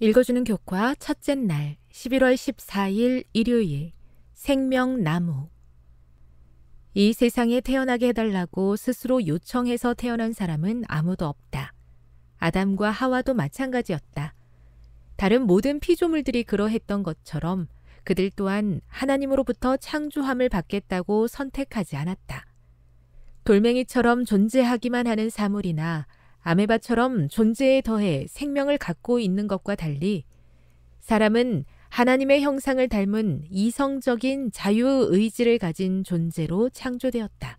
읽어주는 교과 첫째 날 11월 14일 일요일 생명나무 이 세상에 태어나게 해달라고 스스로 요청해서 태어난 사람은 아무도 없다. 아담과 하와도 마찬가지였다. 다른 모든 피조물들이 그러했던 것처럼 그들 또한 하나님으로부터 창조함을 받겠다고 선택하지 않았다. 돌멩이처럼 존재하기만 하는 사물이나 아메바처럼 존재에 더해 생명을 갖고 있는 것과 달리 사람은 하나님의 형상을 닮은 이성적인 자유의지를 가진 존재로 창조되었다.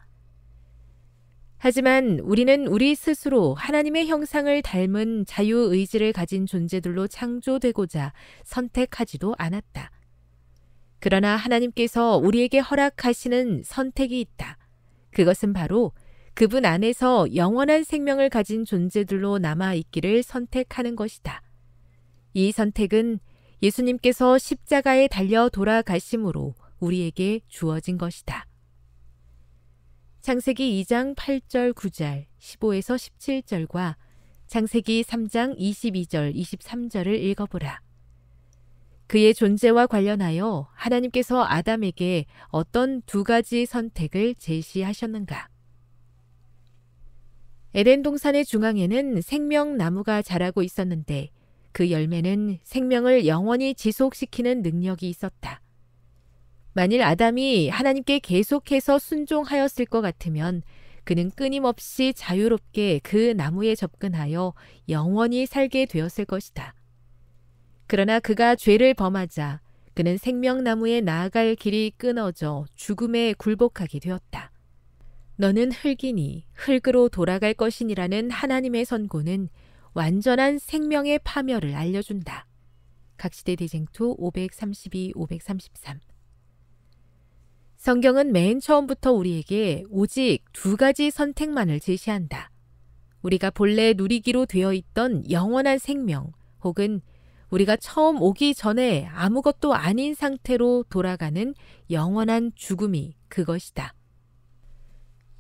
하지만 우리는 우리 스스로 하나님의 형상을 닮은 자유의지를 가진 존재들로 창조되고자 선택하지도 않았다. 그러나 하나님께서 우리에게 허락하시는 선택이 있다. 그것은 바로 그분 안에서 영원한 생명을 가진 존재들로 남아 있기를 선택하는 것이다. 이 선택은 예수님께서 십자가에 달려 돌아가심으로 우리에게 주어진 것이다. 창세기 2장 8절 9절 15에서 17절과 창세기 3장 22절 23절을 읽어보라. 그의 존재와 관련하여 하나님께서 아담에게 어떤 두 가지 선택을 제시하셨는가? 에덴 동산의 중앙에는 생명나무가 자라고 있었는데 그 열매는 생명을 영원히 지속시키는 능력이 있었다. 만일 아담이 하나님께 계속해서 순종하였을 것 같으면 그는 끊임없이 자유롭게 그 나무에 접근하여 영원히 살게 되었을 것이다. 그러나 그가 죄를 범하자 그는 생명나무에 나아갈 길이 끊어져 죽음에 굴복하게 되었다. 너는 흙이니 흙으로 돌아갈 것이니라는 하나님의 선고는 완전한 생명의 파멸을 알려준다. 각시대 대쟁투 532, 533 성경은 맨 처음부터 우리에게 오직 두 가지 선택만을 제시한다. 우리가 본래 누리기로 되어 있던 영원한 생명 혹은 우리가 처음 오기 전에 아무것도 아닌 상태로 돌아가는 영원한 죽음이 그것이다.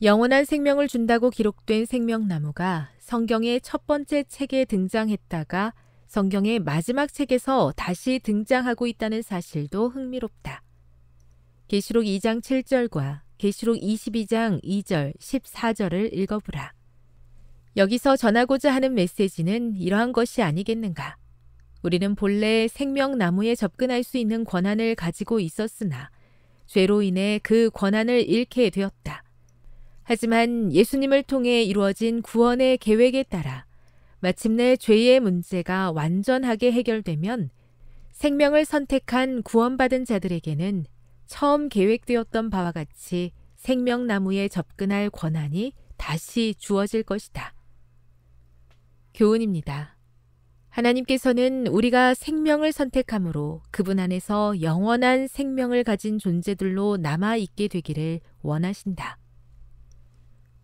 영원한 생명을 준다고 기록된 생명나무가 성경의 첫 번째 책에 등장했다가 성경의 마지막 책에서 다시 등장하고 있다는 사실도 흥미롭다. 계시록 2장 7절과 계시록 22장 2절, 14절을 읽어보라. 여기서 전하고자 하는 메시지는 이러한 것이 아니겠는가? 우리는 본래 생명나무에 접근할 수 있는 권한을 가지고 있었으나 죄로 인해 그 권한을 잃게 되었다. 하지만 예수님을 통해 이루어진 구원의 계획에 따라 마침내 죄의 문제가 완전하게 해결되면 생명을 선택한 구원받은 자들에게는 처음 계획되었던 바와 같이 생명나무에 접근할 권한이 다시 주어질 것이다. 교훈입니다. 하나님께서는 우리가 생명을 선택함으로 그분 안에서 영원한 생명을 가진 존재들로 남아 있게 되기를 원하신다.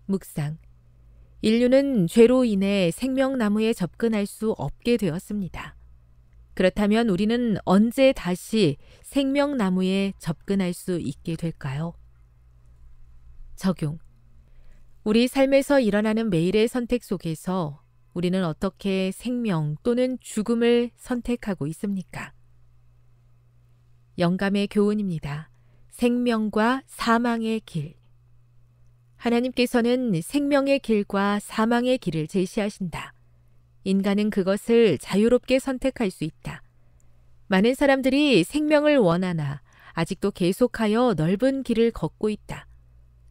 묵상. 인류는 죄로 인해 생명나무에 접근할 수 없게 되었습니다. 그렇다면 우리는 언제 다시 생명나무에 접근할 수 있게 될까요? 적용. 우리 삶에서 일어나는 매일의 선택 속에서 우리는 어떻게 생명 또는 죽음을 선택하고 있습니까? 영감의 교훈입니다. 생명과 사망의 길. 하나님께서는 생명의 길과 사망의 길을 제시하신다. 인간은 그것을 자유롭게 선택할 수 있다. 많은 사람들이 생명을 원하나 아직도 계속하여 넓은 길을 걷고 있다.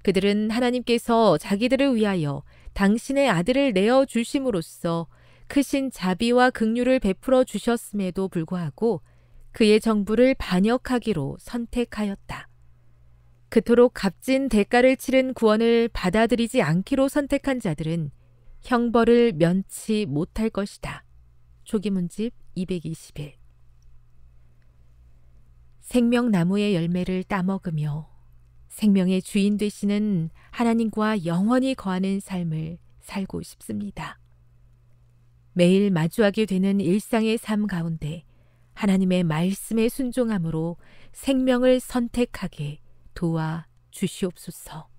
그들은 하나님께서 자기들을 위하여 당신의 아들을 내어 주심으로써 크신 자비와 긍휼을 베풀어 주셨음에도 불구하고 그의 정부를 반역하기로 선택하였다. 그토록 값진 대가를 치른 구원을 받아들이지 않기로 선택한 자들은 형벌을 면치 못할 것이다. 조기문집 221 생명나무의 열매를 따먹으며 생명의 주인 되시는 하나님과 영원히 거하는 삶을 살고 싶습니다. 매일 마주하게 되는 일상의 삶 가운데 하나님의 말씀에 순종함으로 생명을 선택하게 도와 주시옵소서.